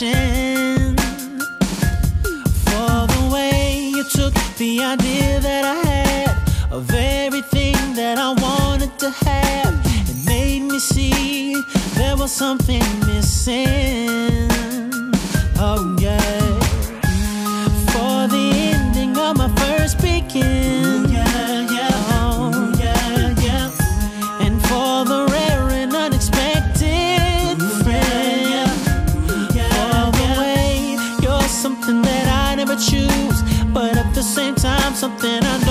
for the way you took the idea that I had of everything that I wanted to have and made me see there was something missing. Oh. Never choose, but at the same time, something I don't